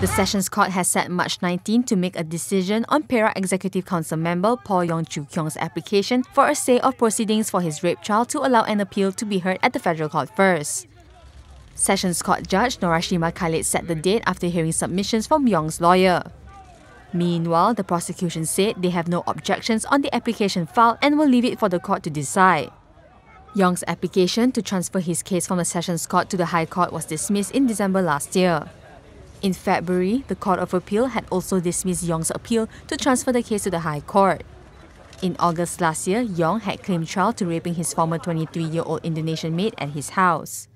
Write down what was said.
The Sessions Court has set March 19 to make a decision on Perak Executive Council member Paul Yong Choo Kiong's application for a stay of proceedings for his rape trial to allow an appeal to be heard at the federal court first. Sessions Court Judge Norashima Khalid set the date after hearing submissions from Yong's lawyer. Meanwhile, the prosecution said they have no objections on the application filed and will leave it for the court to decide. Yong's application to transfer his case from the Sessions Court to the High Court was dismissed in December last year. In February, the Court of Appeal had also dismissed Yong's appeal to transfer the case to the High Court. In August last year, Yong had claimed trial to raping his former 23 year old Indonesian maid at his house.